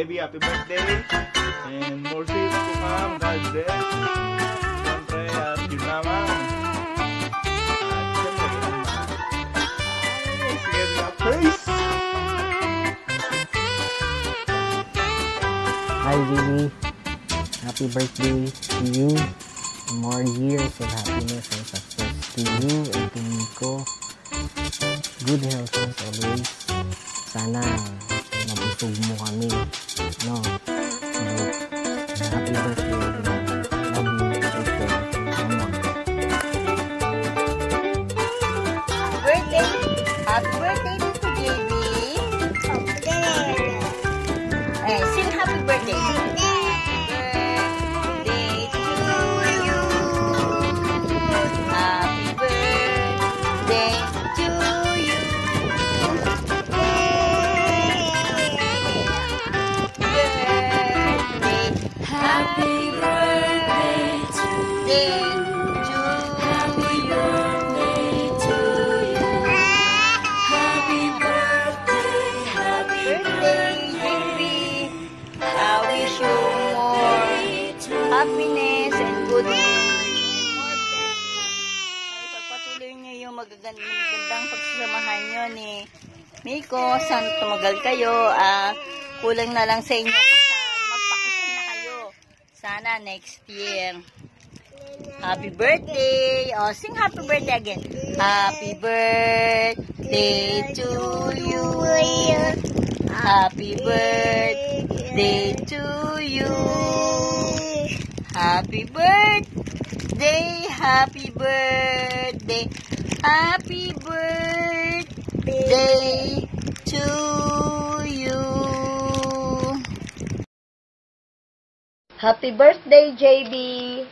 Ma'am JB, happy birthday. And more sales to come. God bless. Siyempre, yun lamang. At siyempre, sige na, praise. Hi, Vivi. Happy birthday to you. More years of happiness and success to you and to Nico. Good health always. Sana mabusog mo kami. No? So, happy birthday happiness and good pagpatuloy niyo yung magagandang, pagsasamahan niyo ni Miko. San tumagal kayo. Ah, kulang na lang sa inyo kasal. Magpakasal na kayo. Sana next year. Happy birthday! Oh, sing happy birthday again. Happy birthday to you. Happy birthday to you. Happy birthday, happy birthday, happy birthday to you. Happy birthday, JB.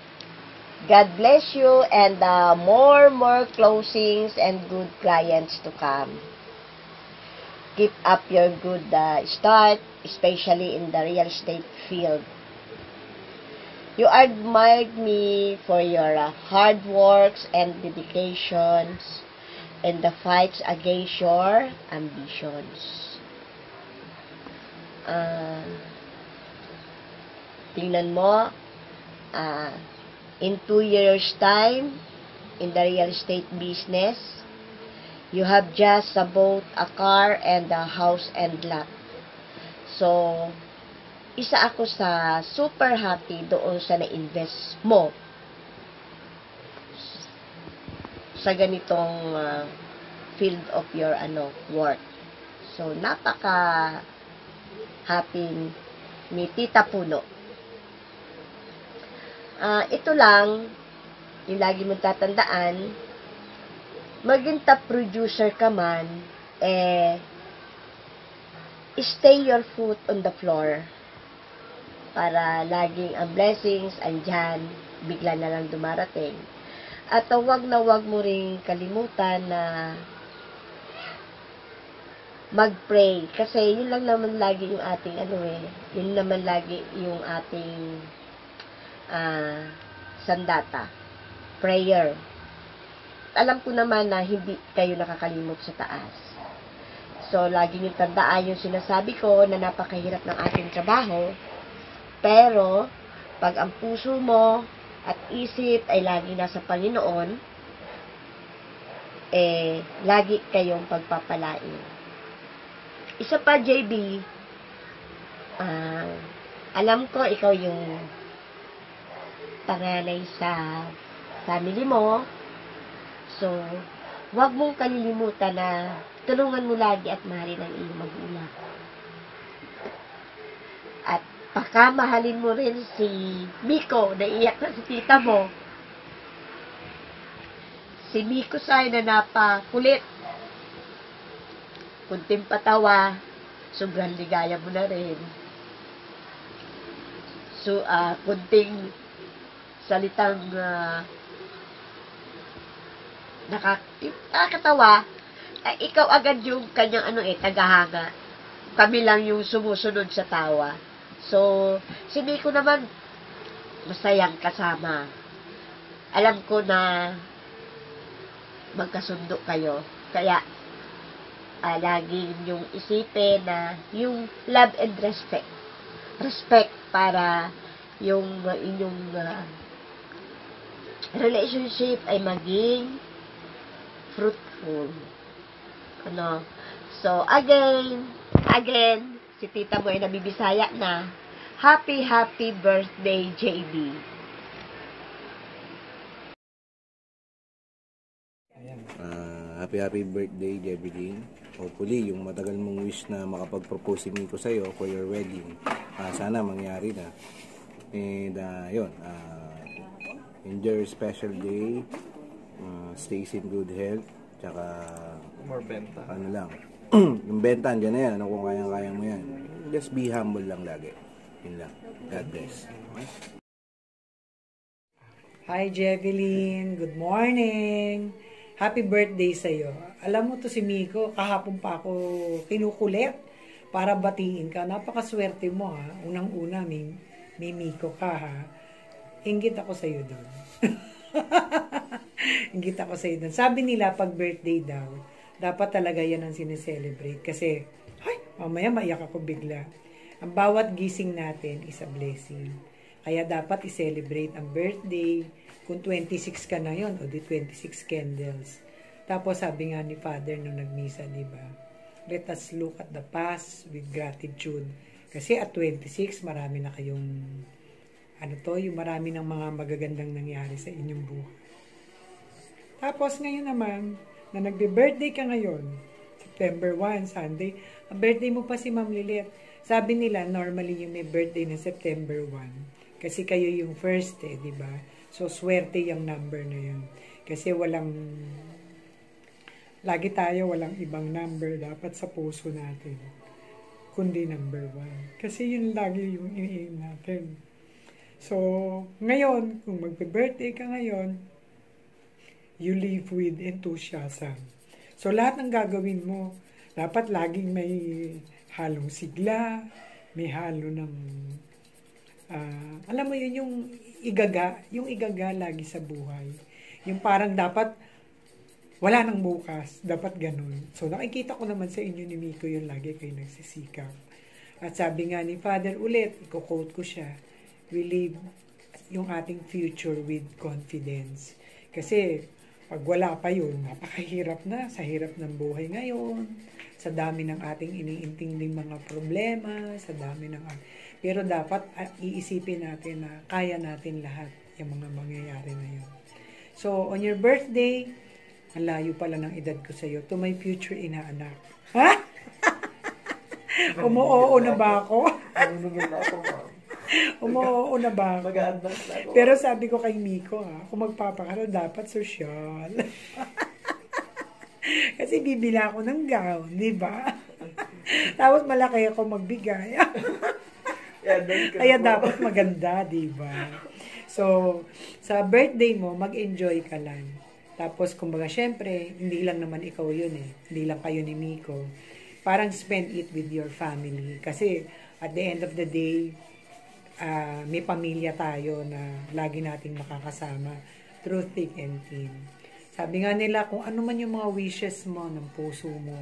God bless you and uh, more, more closings and good clients to come. Keep up your good uh, start, especially in the real estate field. You admired me for your uh, hard works and dedications and the fights against your ambitions. Uh, tingnan mo, ah, in two years' time, in the real estate business, you have just bought a car and a house and lot. So, isa ako sa super happy doon sa na-invest mo sa ganitong ah, field of your ano work. So, napaka happy ni Tita Puno. Ah, ito lang, yung lagi mong tatandaan, maging top producer ka man, eh, stay your foot on the floor. Para laging ang blessings andyan, bigla na lang dumarating. At uh, wag na wag mo ring kalimutan na mag-pray. Kasi yun lang naman lagi yung ating ano eh, yun naman lagi yung ating ah, sandata. Prayer. Alam ko naman na hindi kayo nakakalimot sa taas. So, lagi nyo tandaan yung sinasabi ko na napakahirap ng ating trabaho. Pero, pag ang puso mo at isip ay lagi nasa Panginoon, eh, lagi kayong pagpapalain. Isa pa, JB, ah, alam ko ikaw yung panganay sa family mo. So, huwag mong kalilimutan na tulungan mo lagi at mahalin ang iyong magulang. At pakamahalin mo rin si Miko, na iyak na si tita mo. Si Miko say na napakulit. Kunting patawa, sobrang ligaya mo na rin. So, ah, kunting salitang uh, nakakatawa, ay ikaw agad yung kanyang ano eh, tagahanga. Kami lang yung sumusunod sa tawa. So, si Nico naman, masayang kasama. Alam ko na magkasundo kayo. Kaya, uh, lagi yung isipin na yung love and respect. Respect para yung uh, inyong uh, relationship ay maging fruitful. Ano? So, again, again, si tita mo ay nabibisaya na. Happy, happy birthday, JB. Uh, happy happy birthday, Jebeline. Hopefully, yung matagal mong wish na makapag-propose si Miko sa'yo for your wedding, uh, sana mangyari na. And, uh, yun, uh, enjoy your special day. Uh, stay in good health. Tsaka, More benta. ano lang, yung benta, andyan na yan. Ano kung kayang-kaya mo yan. Just be humble lang lagi. Yun lang. God bless. Hi, Jeveline. Good morning. Happy birthday sa'yo. Alam mo to si Miko, kahapon pa ako kinukulit para batiin ka. Napakaswerte mo ha. Unang-una, may, may Miko ka ha. Ingit ako sa'yo doon. Ingit ako sa'yo doon. Sabi nila, pag birthday daw, dapat talaga yan ang sineselebrate. Kasi, ay, mamaya maiyak ako bigla. Ang bawat gising natin is a blessing. Kaya dapat i-celebrate ang birthday. Kung 26 ka na yon o di 26 candles. Tapos sabi nga ni Father nung nagmisa, di ba? Let us look at the past with gratitude. Kasi at 26, marami na kayong ano to, yung marami ng mga magagandang nangyari sa inyong buhay. Tapos ngayon naman, na nagbe-birthday ka ngayon, September 1, Sunday, ang birthday mo pa si Ma'am Lilet. Sabi nila, normally yung may birthday na September 1. Kasi kayo yung first eh, di ba? So, swerte yung number na yun. Kasi walang, lagi tayo walang ibang number dapat sa puso natin. Kundi number 1. Kasi yun lagi yung i-aim natin. So, ngayon, kung magbe-birthday ka ngayon, you live with enthusiasm. So, lahat ng gagawin mo, dapat laging may halong sigla, may halo ng uh, alam mo yun yung igaga, yung igaga lagi sa buhay. Yung parang dapat wala nang bukas, dapat ganun. So nakikita ko naman sa inyo ni Miko yung lagi kayo nagsisikap. At sabi nga ni Father ulit, i-quote ko siya, we live yung ating future with confidence. Kasi pag wala pa yun, napakahirap na sa hirap ng buhay ngayon, sa dami ng ating iniintinding mga problema, sa dami ng pero dapat uh, iisipin natin na kaya natin lahat yung mga mangyayari na yun. So, on your birthday, ang layo pala ng edad ko sa iyo, to my future inaanak. Ha? Umuoo na ba ako? Umuoo na ba ako? Pero sabi ko kay Miko, ha, kung magpapakaroon, dapat social. Kasi bibila ako ng gown, di ba? Tapos malaki ako magbigay. Kaya dapat maganda, di ba? So, sa birthday mo, mag-enjoy ka lang. Tapos, kumbaga, syempre, hindi lang naman ikaw yun eh. Hindi lang kayo ni Miko. Parang spend it with your family. Kasi, at the end of the day, uh, may pamilya tayo na lagi nating makakasama through thick and thin. Sabi nga nila, kung ano man yung mga wishes mo ng puso mo,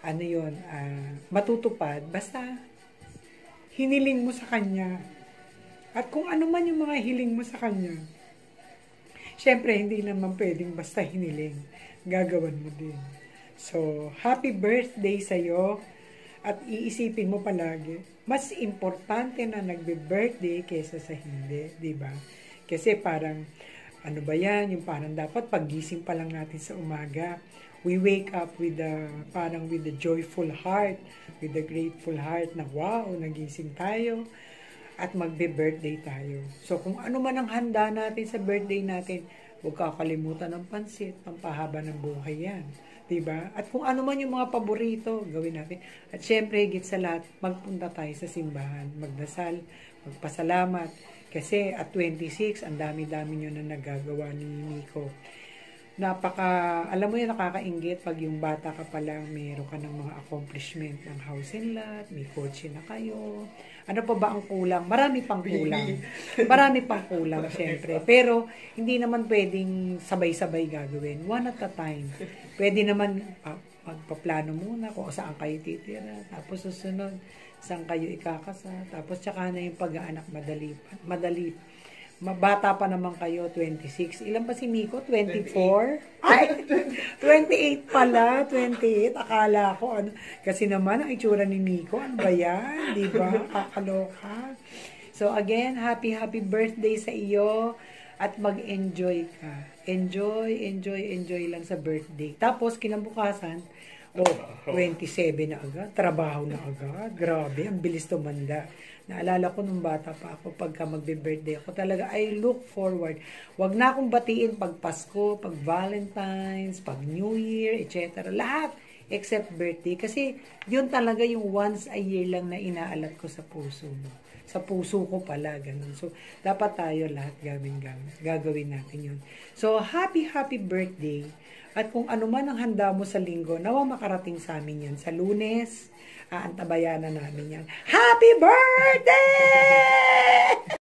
ano yun, uh, matutupad, basta hiniling mo sa Kanya. At kung ano man yung mga hiling mo sa Kanya, syempre, hindi naman pwedeng basta hiniling. Gagawan mo din. So, happy birthday sa'yo. At iisipin mo palagi, mas importante na nagbe-birthday kaysa sa hindi, di ba? Kasi parang, ano ba yan? Yung parang dapat paggising pa lang natin sa umaga, we wake up with a, parang with a joyful heart with a grateful heart na wow, nagising tayo at magbe-birthday tayo. So kung ano man ang handa natin sa birthday natin, huwag kakalimutan ng pansit, pampahaba ng buhay yan. Diba? At kung ano man yung mga paborito, gawin natin. At syempre, higit sa lahat, magpunta tayo sa simbahan, magdasal, magpasalamat. Kasi at 26, ang dami-dami nyo na nagagawa ni Miko. napaka, alam mo yun, nakakaingit pag yung bata ka pa lang, meron ka ng mga accomplishment ng house and lot, may kotse na kayo. Ano pa ba ang kulang? Marami pang kulang. Marami pang kulang, syempre. Pero, hindi naman pwedeng sabay-sabay gagawin. One at a time. Pwede naman, uh, magpaplano muna kung saan kayo titira. Tapos susunod, saan kayo ikakasa. Tapos tsaka na yung pag-aanak madali, madali Mabata pa naman kayo, 26. Ilan pa si Miko? 24? Ay, 28 pala, 28. Akala ko, ano, kasi naman, ang itsura ni Miko, ano ba yan? Di ba? Kakaloka. So again, happy, happy birthday sa iyo at mag-enjoy ka. Enjoy, enjoy, enjoy lang sa birthday. Tapos, kinabukasan, oh, 27 na agad. Trabaho na agad. Grabe, ang bilis tumanda. Naalala ko nung bata pa ako, pagka magbe-birthday ako, talaga I look forward. Wag na akong batiin pag Pasko, pag Valentine's, pag New Year, etc. Lahat except birthday. Kasi yun talaga yung once a year lang na inaalat ko sa puso mo. Sa puso ko pala, ganun. So, dapat tayo lahat gawin, gawin, gagawin natin yun. So, happy, happy birthday. At kung ano man ang handa mo sa linggo, nawa makarating sa amin yan. Sa lunes, aantabayanan namin yan. Happy birthday!